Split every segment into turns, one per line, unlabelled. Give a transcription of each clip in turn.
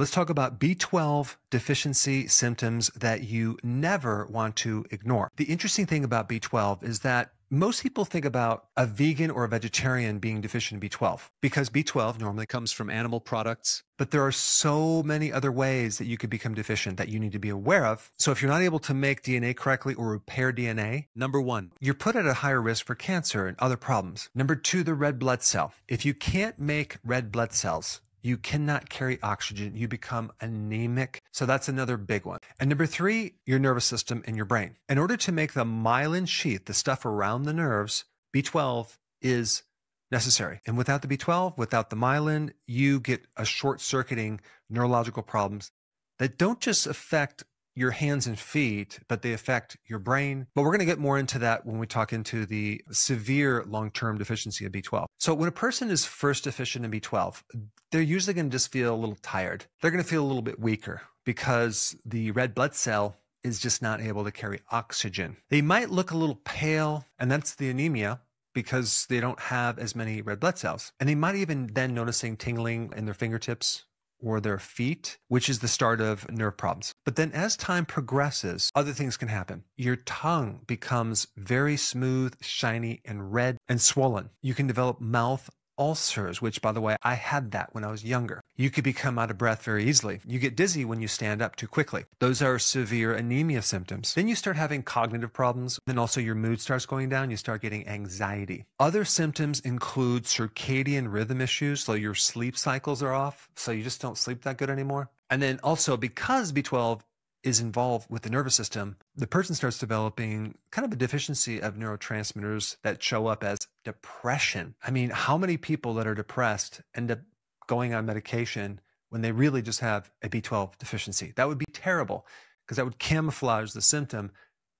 let's talk about B12 deficiency symptoms that you never want to ignore. The interesting thing about B12 is that most people think about a vegan or a vegetarian being deficient in B12 because B12 normally comes from animal products, but there are so many other ways that you could become deficient that you need to be aware of. So if you're not able to make DNA correctly or repair DNA, number one, you're put at a higher risk for cancer and other problems. Number two, the red blood cell. If you can't make red blood cells, you cannot carry oxygen. You become anemic. So that's another big one. And number three, your nervous system and your brain. In order to make the myelin sheath, the stuff around the nerves, B12 is necessary. And without the B12, without the myelin, you get a short circuiting neurological problems that don't just affect your hands and feet, but they affect your brain. But we're going to get more into that when we talk into the severe long term deficiency of B12. So, when a person is first deficient in B12, they're usually going to just feel a little tired. They're going to feel a little bit weaker because the red blood cell is just not able to carry oxygen. They might look a little pale, and that's the anemia because they don't have as many red blood cells. And they might even then noticing tingling in their fingertips or their feet, which is the start of nerve problems. But then as time progresses, other things can happen. Your tongue becomes very smooth, shiny, and red and swollen. You can develop mouth ulcers, which, by the way, I had that when I was younger. You could become out of breath very easily. You get dizzy when you stand up too quickly. Those are severe anemia symptoms. Then you start having cognitive problems. Then also your mood starts going down. You start getting anxiety. Other symptoms include circadian rhythm issues. So your sleep cycles are off. So you just don't sleep that good anymore. And then also because B12 is involved with the nervous system, the person starts developing kind of a deficiency of neurotransmitters that show up as depression. I mean, how many people that are depressed end up going on medication when they really just have a B12 deficiency? That would be terrible because that would camouflage the symptom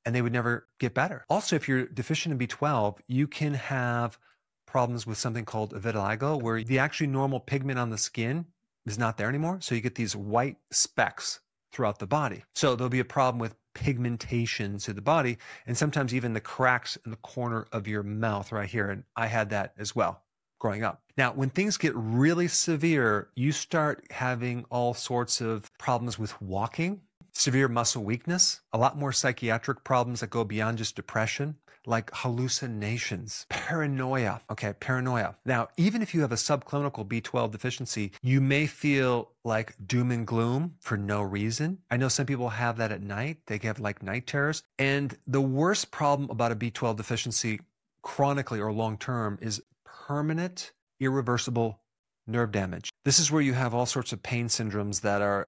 and they would never get better. Also, if you're deficient in B12, you can have problems with something called vitiligo, where the actually normal pigment on the skin is not there anymore. So you get these white specks throughout the body. So there'll be a problem with pigmentation to the body and sometimes even the cracks in the corner of your mouth right here. And I had that as well growing up. Now, when things get really severe, you start having all sorts of problems with walking, severe muscle weakness, a lot more psychiatric problems that go beyond just depression like hallucinations, paranoia. Okay, paranoia. Now, even if you have a subclinical B12 deficiency, you may feel like doom and gloom for no reason. I know some people have that at night. They have like night terrors. And the worst problem about a B12 deficiency, chronically or long term, is permanent, irreversible nerve damage. This is where you have all sorts of pain syndromes that are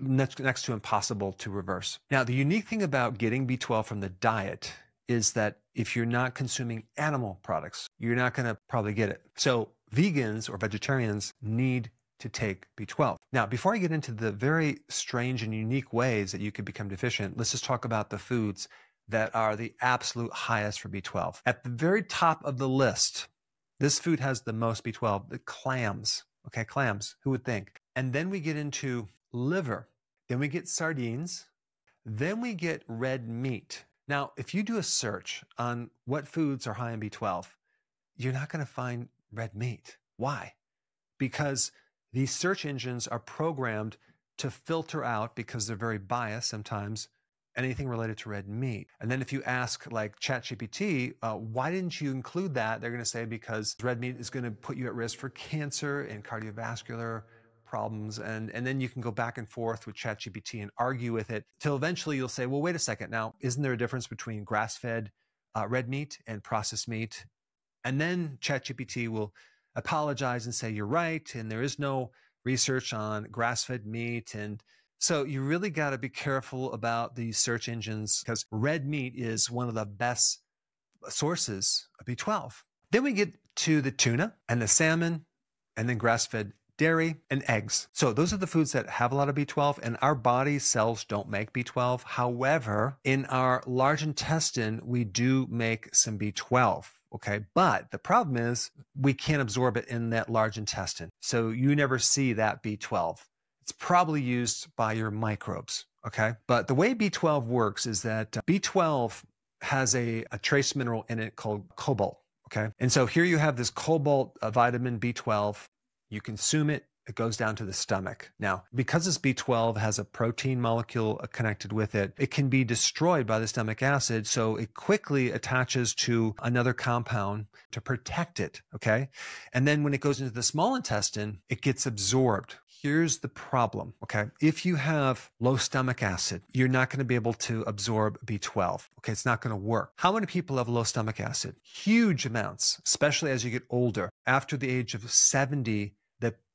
next, next to impossible to reverse. Now, the unique thing about getting B12 from the diet is that if you're not consuming animal products, you're not going to probably get it. So vegans or vegetarians need to take B12. Now, before I get into the very strange and unique ways that you could become deficient, let's just talk about the foods that are the absolute highest for B12. At the very top of the list, this food has the most B12, the clams. Okay, clams, who would think? And then we get into liver. Then we get sardines. Then we get red meat. Now, if you do a search on what foods are high in B12, you're not going to find red meat. Why? Because these search engines are programmed to filter out, because they're very biased sometimes, anything related to red meat. And then if you ask like ChatGPT, uh, why didn't you include that? They're going to say because red meat is going to put you at risk for cancer and cardiovascular problems. And, and then you can go back and forth with ChatGPT and argue with it till eventually you'll say, well, wait a second. Now, isn't there a difference between grass fed uh, red meat and processed meat? And then ChatGPT will apologize and say, you're right. And there is no research on grass fed meat. And so you really got to be careful about these search engines because red meat is one of the best sources of B12. Then we get to the tuna and the salmon and then grass fed dairy, and eggs. So those are the foods that have a lot of B12 and our body cells don't make B12. However, in our large intestine, we do make some B12. Okay. But the problem is we can't absorb it in that large intestine. So you never see that B12. It's probably used by your microbes. Okay. But the way B12 works is that uh, B12 has a, a trace mineral in it called cobalt. Okay. And so here you have this cobalt uh, vitamin B12 you consume it, it goes down to the stomach. Now, because this B12 has a protein molecule connected with it, it can be destroyed by the stomach acid. So it quickly attaches to another compound to protect it. Okay. And then when it goes into the small intestine, it gets absorbed. Here's the problem. Okay. If you have low stomach acid, you're not going to be able to absorb B12. Okay. It's not going to work. How many people have low stomach acid? Huge amounts, especially as you get older. After the age of 70, the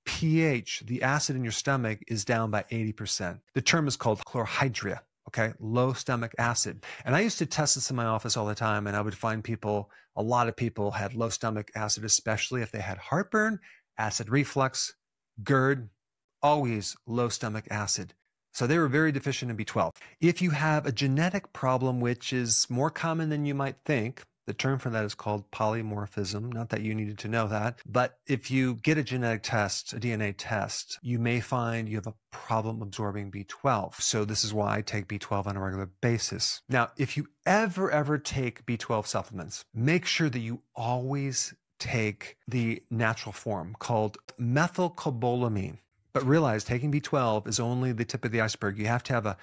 pH, the acid in your stomach, is down by 80%. The term is called chlorhydria. Okay, low stomach acid. And I used to test this in my office all the time, and I would find people, a lot of people had low stomach acid, especially if they had heartburn, acid reflux, GERD, always low stomach acid. So they were very deficient in B12. If you have a genetic problem, which is more common than you might think, the term for that is called polymorphism. Not that you needed to know that, but if you get a genetic test, a DNA test, you may find you have a problem absorbing B12. So this is why I take B12 on a regular basis. Now, if you ever, ever take B12 supplements, make sure that you always take the natural form called methylcobalamin. But realize taking B12 is only the tip of the iceberg. You have to have a,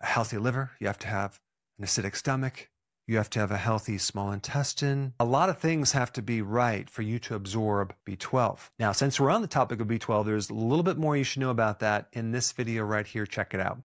a healthy liver, you have to have an acidic stomach, you have to have a healthy small intestine. A lot of things have to be right for you to absorb B12. Now, since we're on the topic of B12, there's a little bit more you should know about that in this video right here. Check it out.